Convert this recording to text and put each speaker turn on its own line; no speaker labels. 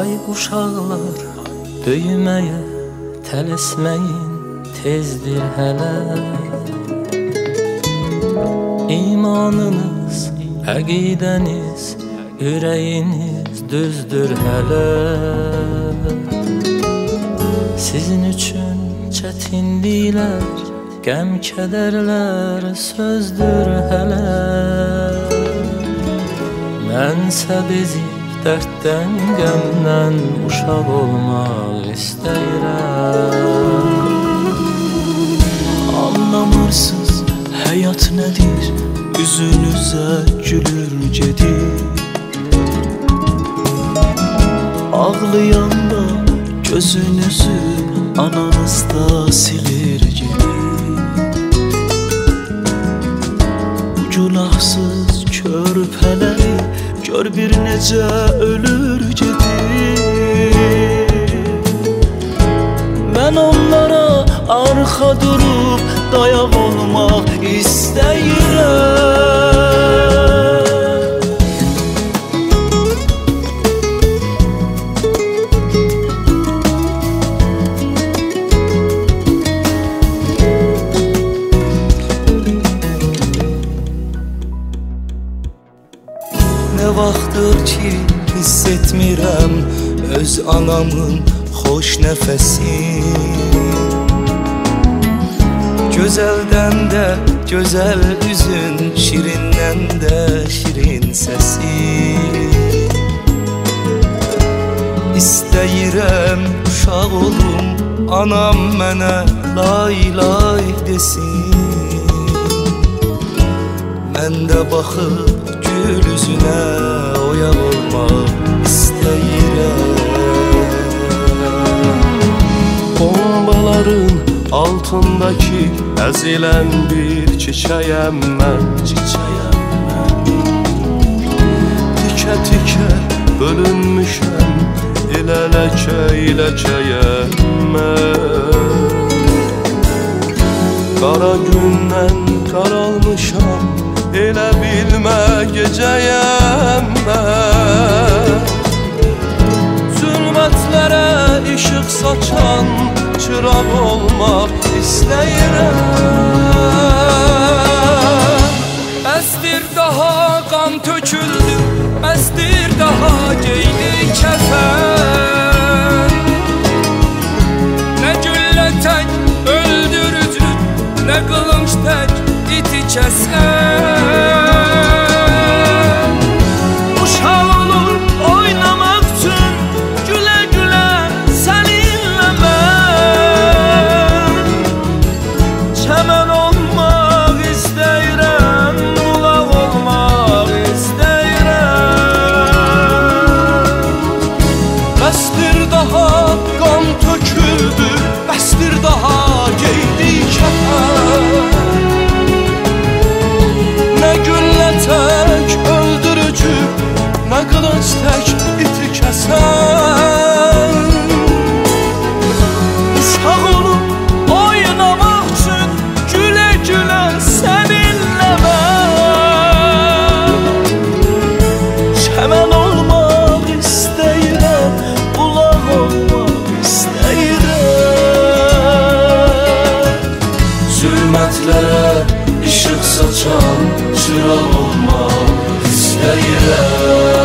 Ay uşaqlar böyüməyə tələsməyin tezdir hələ. İmanınız, əqidəniz, ürəyiniz düzdür hələ. Sizin üçün çətinliklər, qəm kədərlər sözdür hələ. Mənsə bezib Dərddən, qəmdən uşaq olmaq istəyirəm
Anlamırsınız həyat nədir Üzünüzə gülür gedir. Ağlayanda gözünüzü ananız da silir gedir Bu günahsız körpələri Gör bir necə ölür gedir Mən onlara arxa durub dayaq olmaq istəyirəm öz anamın xoş nəfəsi Gözəldən də gözəl üzün, şirindən də şirin səsi İstəyirəm uşaq olum, anam mənə lay lay desin. Mən də baxıb gül üzünə
Bombaların altındaki əzilən bir çiçəyəm mən
Çiçəyəm mən
Tikə-tikə bölünmüşəm elə ləkə ləkəyəm mən Qara gündən qaralmışam elə bilmə
tək öldürücü Nə qılınç tək iti kəsən olmaq istəyirəm